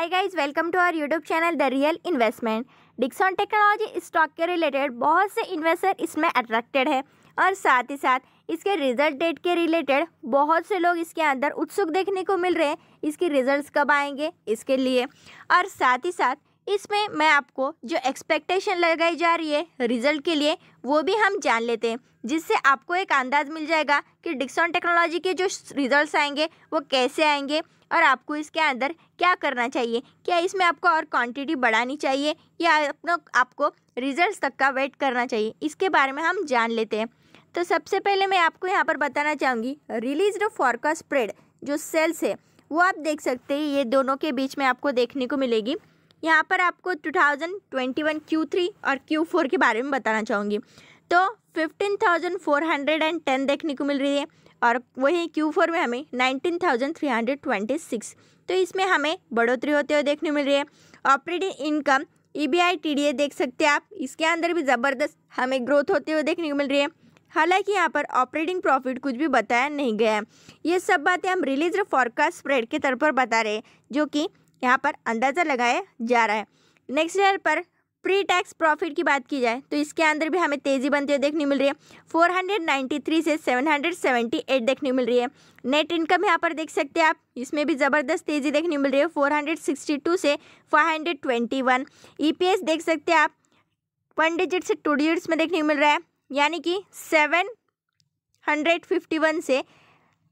Hi guys welcome to our YouTube channel the real investment Dixon technology stock के related बहुत से investor इसमें attracted है और साथ ही साथ इसके रिज़ल्ट डेट के रिलेटेड बहुत से लोग इसके अंदर उत्सुक देखने को मिल रहे हैं, इसके रिजल्ट्स कब आएँगे, इसके लिए। और साथ ही साथ इसमें मैं आपको जो एक्सपेक्टेशन लगाई जा रही है रिज़ल्ट के लिए, वो भी हम जान लेते हैं, जिससे आपको एक अंदाज़ मिल जाएगा कि डिक्सॉन टेक्नोलॉजी के जो रिजल्ट्स आएँगे, वो कैसे आएँगे और आपको इसके अंदर क्या करना चाहिए? क्या इसमें आपको और क्वांटिटी बढ़ानी चाहिए? या अपना आपको रिजल्ट्स तक का वेट करना चाहिए? इसके बारे में हम जान लेते हैं। तो सबसे पहले मैं आपको यहाँ पर बताना चाहूँगी रिलीज़ फॉरकास्ट स्प्रेड जो सेल्स है वो आप देख सकते हैं। ये दोनों के बीच में आपको देखने को मिलेगी। यहाँ पर आपको 2021 Q3 और Q4 के बारे में बताना चाहूँगी। तो 15,410 देखने को मिल रही है। और वहीं Q4 में हमें 19,326 तो इसमें हमें बढ़ोतरी होते हुए देखने मिल रही है। Operating income E B I T D A देख सकते हैं आप। इसके अंदर भी ज़बरदस्त हमें ग्रोथ होते हुए देखने को मिल रही है। हालाँकि यहाँ पर ऑपरेटिंग प्रॉफिट कुछ भी बताया नहीं गया है। ये सब बातें हम रिलीज़ फॉरकास्ट स्प्रेड के तौर पर बता रहे हैं जो कि यहाँ पर अंदाज़ा लगाया जा रहा है। नेक्स्ट ईयर पर प्री टैक्स प्रॉफिट की बात की जाए तो इसके अंदर भी हमें तेज़ी बनती हुई देखने मिल रही है। 493 से 778 देखने मिल रही है। नेट इनकम यहाँ पर देख सकते हैं आप, इसमें भी ज़बरदस्त तेज़ी देखने मिल रही है। 462 से 521 ईपीएस देख सकते हैं आप वन डिजिट से टू डिजिट्स में देखने को मिल रहा है। यानी कि सेवन हंड्रेड फिफ्टी वन से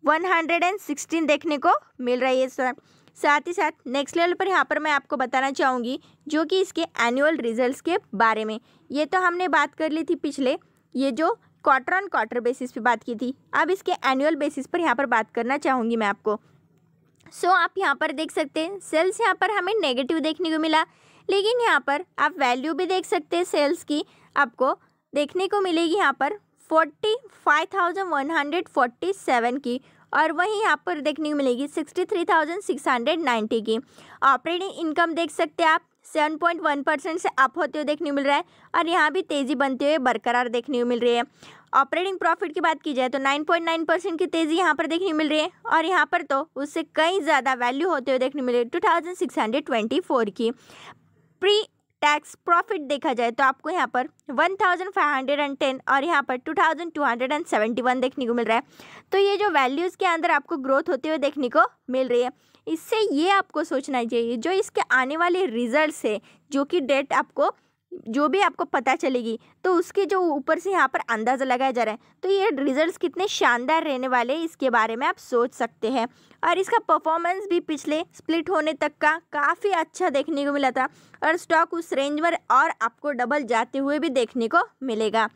वन हंड्रेड एंड सिक्सटीन देखने को मिल रही है सर साथ ही साथ नेक्स्ट लेवल पर यहाँ पर मैं आपको बताना चाहूँगी जो कि इसके एनुअल रिजल्ट्स के बारे में। ये तो हमने बात कर ली थी पिछले ये जो क्वार्टर ऑन क्वार्टर बेसिस पे बात की थी। अब इसके एनुअल बेसिस पर यहाँ पर बात करना चाहूँगी मैं आपको। सो so, आप यहाँ पर देख सकते हैं सेल्स यहाँ पर हमें नेगेटिव देखने को मिला लेकिन यहाँ पर आप वैल्यू भी देख सकते हैं सेल्स की आपको देखने को मिलेगी यहाँ पर। Forty five thousand one hundred forty seven की और वहीं यहाँ पर देखने को मिलेगी sixty three thousand six hundred ninety की। ऑपरेटिंग इनकम देख सकते हैं आप, सेवन पॉइंट वन परसेंट से अप होते हुए देखने को मिल रहा है और यहाँ भी तेज़ी बनते हुए बरकरार देखने को मिल रही है। ऑपरेटिंग प्रॉफिट की बात की जाए तो नाइन पॉइंट नाइन परसेंट की तेज़ी यहाँ पर देखने मिल रही है और यहाँ पर तो उससे कई ज़्यादा वैल्यू होते हुए देखने मिल रही है, two thousand six hundred twenty four की। प्री टैक्स प्रॉफिट देखा जाए तो आपको यहाँ पर one thousand five hundred and ten और यहाँ पर two thousand two hundred and seventy one देखने को मिल रहा है। तो ये जो वैल्यूज़ के अंदर आपको ग्रोथ होते हुए देखने को मिल रही है। इससे ये आपको सोचना चाहिए, जो इसके आने वाले रिज़ल्ट है, जो कि डेट आपको जो भी आपको पता चलेगी तो उसके जो ऊपर से यहाँ पर अंदाज़ा लगाया जा रहा है। तो ये रिजल्ट्स कितने शानदार रहने वाले इसके बारे में आप सोच सकते हैं। और इसका परफॉर्मेंस भी पिछले स्प्लिट होने तक का काफ़ी अच्छा देखने को मिला था और स्टॉक उस रेंज में और आपको डबल जाते हुए भी देखने को मिलेगा।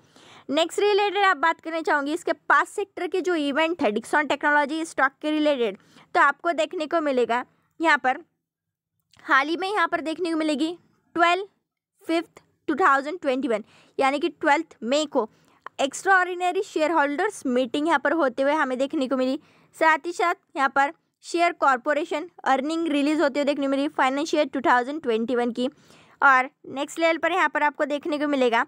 नेक्स्ट रिलेटेड आप बात करना चाहूँगी, इसके पास सेक्टर के जो इवेंट है, डिक्सॉन टेक्नोलॉजी स्टॉक के रिलेटेड तो आपको देखने को मिलेगा। यहाँ पर हाल ही में यहाँ पर देखने को मिलेगी ट्वेल्व फिफ्थ 2021 यानी कि ट्वेल्थ मई को। Extraordinary shareholders meeting यहाँ पर होते हुए हमें देखने को मिली। साथ ही साथ यहाँ पर शेयर कॉरपोरेशन अर्निंग रिलीज़ होते हुए देखने को मिली फाइनेंशियल 2021 की। और नेक्स्ट लेवल पर यहाँ पर आपको देखने को मिलेगा।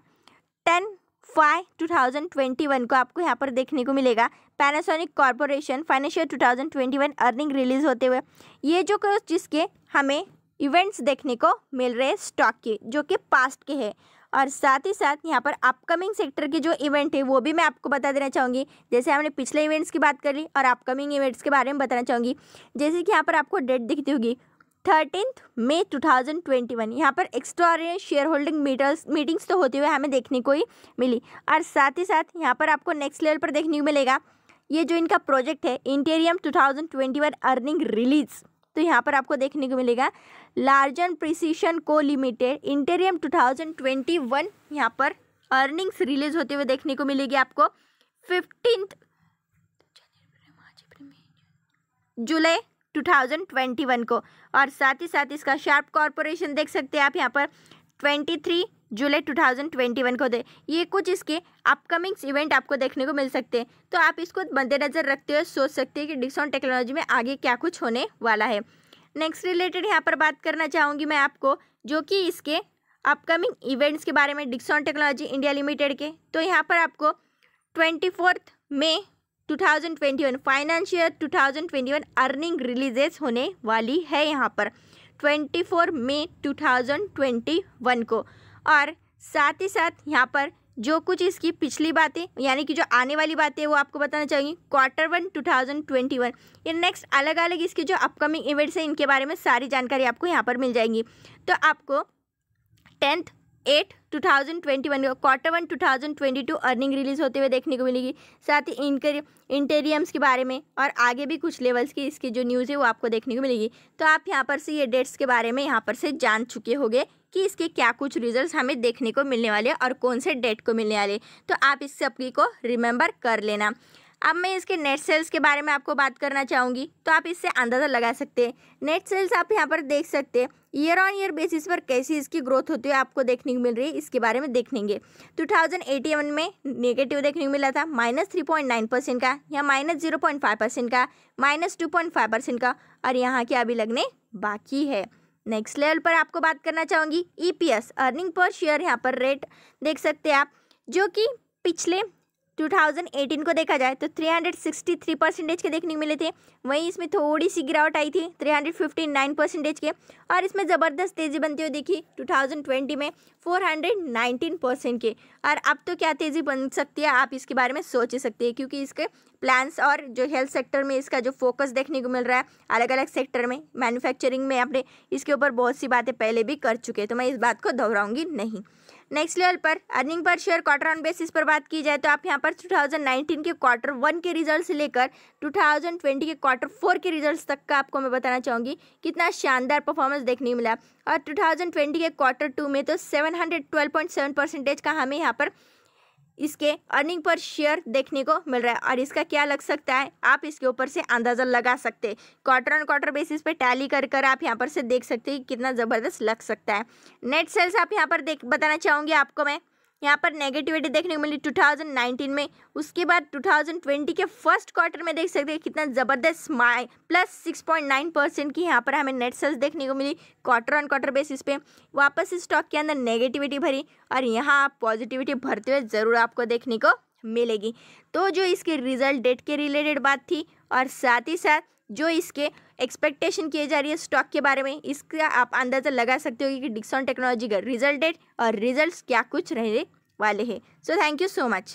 Ten five two thousand twenty one को आपको यहाँ पर देखने को मिलेगा। Panasonic corporation financial two thousand twenty one earning release होते हुए। ये जो जिसके हमें इवेंट्स देखने को मिल रहे हैं स्टॉक के, जो कि पास्ट के हैं। और साथ ही साथ यहाँ पर अपकमिंग सेक्टर के जो इवेंट है, वो भी मैं आपको बता देना चाहूँगी। जैसे हमने पिछले इवेंट्स की बात कर ली और अपकमिंग इवेंट्स के बारे में बताना चाहूँगी। जैसे कि यहाँ पर आपको डेट दिखती होगी थाउज़ेंड ट्वेंटी वन यहाँ पर extra shareholding meters meetings तो होते हुए हमें देखने को ही मिली। और साथ ही साथ यहाँ पर आपको नेक्स्ट लेवल पर देखने को मिलेगा। ये जो इनका प्रोजेक्ट है interim two thousand twenty one earning release तो यहाँ पर आपको देखने को मिलेगा। लार्जन प्रिसीशन को लिमिटेड इंटेरियम 2021 यहाँ पर अर्निंग्स रिलीज़ होते हुए देखने को मिलेगी आपको। फिफ्टींथ जुलाई 2021 को और साथ ही साथ इसका शार्प कॉरपोरेशन देख सकते हैं आप यहाँ पर। 23 जुलाई 2021 को दे। ये कुछ इसके अपकमिंग्स इवेंट आपको देखने को मिल सकते हैं। तो आप इसको मद्देनज़र रखते हुए सोच सकते हैं कि डिस्काउंट टेक्नोलॉजी में आगे क्या कुछ होने वाला है। नेक्स्ट रिलेटेड यहाँ पर बात करना चाहूँगी मैं आपको, जो कि इसके अपकमिंग इवेंट्स के बारे में डिस्काउंट टेक्नोलॉजी इंडिया लिमिटेड के। तो यहाँ पर आपको twenty fourth May 2021 financial 2021 earning releases होने वाली है यहाँ पर। Twenty four May two thousand twenty one को। और साथ ही साथ यहाँ पर जो कुछ इसकी पिछली बातें, यानी कि जो आने वाली बातें वो आपको बताना चाहेंगी। Quarter one two thousand twenty one ये नेक्स्ट अलग अलग इसके जो अपकमिंग इवेंट्स हैं, इनके बारे में सारी जानकारी आपको यहाँ पर मिल जाएँगी। तो आपको tenth eight two thousand twenty one, quarter one two thousand twenty two earning release होते हुए देखने को मिलेगी। साथ ही इनकर, इंटेरियम्स के बारे में और आगे भी कुछ लेवल्स की इसकी जो न्यूज़ है वो आपको देखने को मिलेगी। तो आप यहाँ पर से ये डेट्स के बारे में यहाँ पर से जान चुके होंगे कि इसके क्या कुछ रिजल्ट्स हमें देखने को मिलने वाले और कौन से डेट को मिलने वाले तो आप इस सबकी को रिमेंबर कर लेना। अब मैं इसके नेट सेल्स के बारे में आपको बात करना चाहूँगी। तो आप इससे अंदाज़ा लगा सकते हैं। नेट सेल्स आप यहाँ पर देख सकते हैं। ईयर ऑन ईयर बेसिस पर कैसी इसकी ग्रोथ होती है, आपको देखने को मिल रही है। इसके बारे में देखेंगे। टू थाउज़ेंड एटी वन में नेगेटिव देखने को मिला था। Minus three point nine percent का। या minus zero point five percent का। Minus two point five percent का। और यहाँ के अभी लगने बाकी है। नेक्स्ट लेवल पर आपको बात करना चाहूँगी। E P S earning per share यहाँ पर रेट देख सकते हैं आप। जो कि पिछले 2018 को देखा जाए तो 363 परसेंटेज के देखने को मिले थे। वहीं इसमें थोड़ी सी गिरावट आई थी 359 परसेंटेज के। और इसमें ज़बरदस्त तेज़ी बनती हुई देखी 2020 में 419 परसेंट के। और अब तो क्या तेज़ी बन सकती है, आप इसके बारे में सोच ही सकते हैं, क्योंकि इसके प्लान्स और जो हेल्थ सेक्टर में इसका जो फोकस देखने को मिल रहा है अलग अलग सेक्टर में मैन्युफैक्चरिंग में अपने, इसके ऊपर बहुत सी बातें पहले भी कर चुके हैं तो मैं इस बात को दोहराऊँगी नहीं। नेक्स्ट लेवल पर earning per share quarter on basis पर बात की जाए तो आप यहाँ पर 2019 के क्वार्टर वन के रिज़ल्ट से लेकर 2020 के क्वार्टर फोर के रिजल्ट्स तक का आपको मैं बताना चाहूँगी, कितना शानदार परफॉर्मेंस देखने मिला। और 2020 के क्वार्टर टू में तो 712.7 परसेंटेज का हमें यहाँ पर इसके अर्निंग पर शेयर देखने को मिल रहा है और इसका क्या लग सकता है? आप इसके ऊपर से अंदाज़ा लगा सकते हैं। क्वार्टर ऑन क्वार्टर बेसिस पे टैली कर कर आप यहाँ पर से देख सकते हैं कि कितना ज़बरदस्त लग सकता है। नेट सेल्स आप यहाँ पर देख, बताना चाहूँगी आपको मैं। यहाँ पर नेगेटिविटी देखने को मिली 2019 में। उसके बाद 2020 के फ़र्स्ट क्वार्टर में देख सकते हैं कितना ज़बरदस्त स्माइल प्लस 6.9 परसेंट की यहाँ पर हमें नेट सेल्स देखने को मिली क्वार्टर ऑन क्वार्टर बेसिस पे। वापस स्टॉक के अंदर नेगेटिविटी भरी और यहाँ पॉजिटिविटी भरते हुए ज़रूर आपको देखने को मिलेगी। तो जो इसके रिज़ल्ट डेट के रिलेटेड बात थी और साथ ही साथ जो इसके एक्सपेक्टेशन किए जा रही है स्टॉक के बारे में, इसका आप अंदाज़ा लगा सकते हो कि डिक्सॉन टेक्नोलॉजी का रिज़ल्ट डेट और रिजल्ट्स क्या कुछ रहने वाले हैं। So thank you so much